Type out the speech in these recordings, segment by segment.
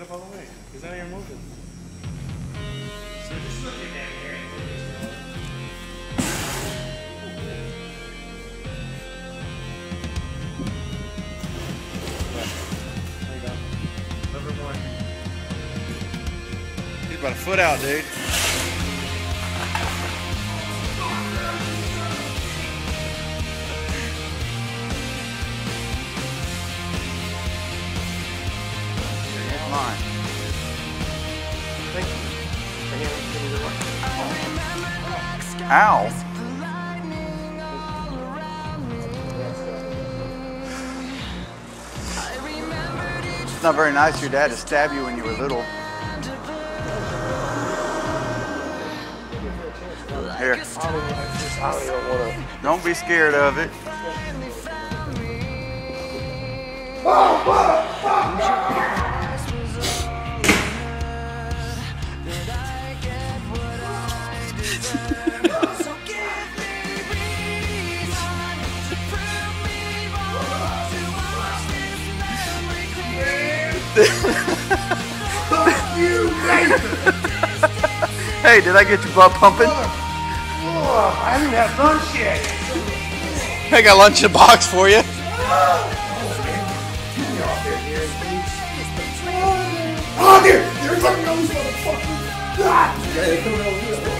it up all the way. Because now you're moving. So just look at that. There you go. Number one. He's about a foot out, dude. Here's mine. Thank you. For handing me the one. Ow. It's not very nice of your dad to stab you when you were little. Here, don't even, I just, I don't even want don't be scared of it. Hey, did I get your butt pumping? Oh, I didn't have lunch yet. I got lunch in a box for you. Oh, there! There's a nose, motherfucker! God!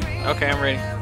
Okay, I'm ready.